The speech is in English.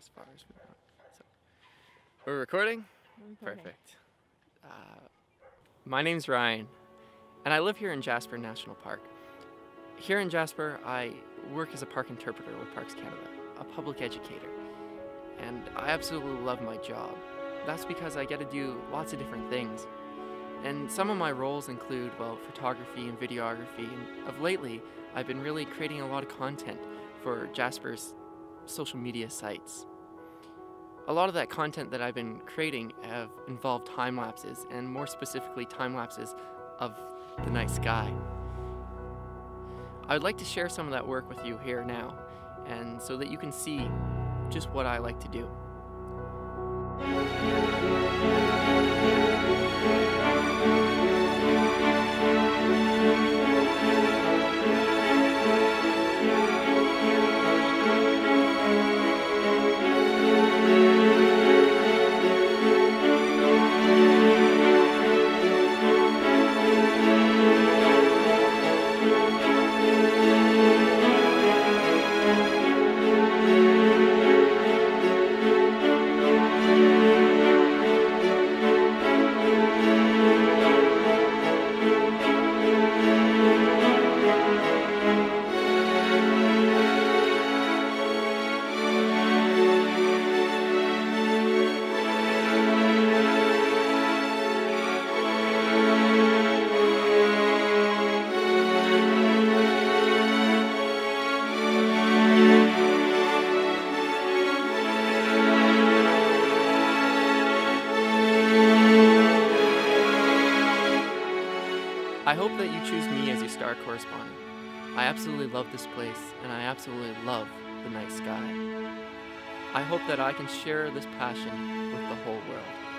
as far as we want. So, we're recording? Perfect. Uh, my name's Ryan, and I live here in Jasper National Park. Here in Jasper, I work as a park interpreter with Parks Canada, a public educator. And I absolutely love my job. That's because I get to do lots of different things. And some of my roles include, well, photography and videography. And of lately, I've been really creating a lot of content for Jasper's social media sites. A lot of that content that I've been creating have involved time lapses, and more specifically, time lapses of the night sky. I would like to share some of that work with you here now, and so that you can see just what I like to do. I hope that you choose me as your star correspondent. I absolutely love this place, and I absolutely love the night sky. I hope that I can share this passion with the whole world.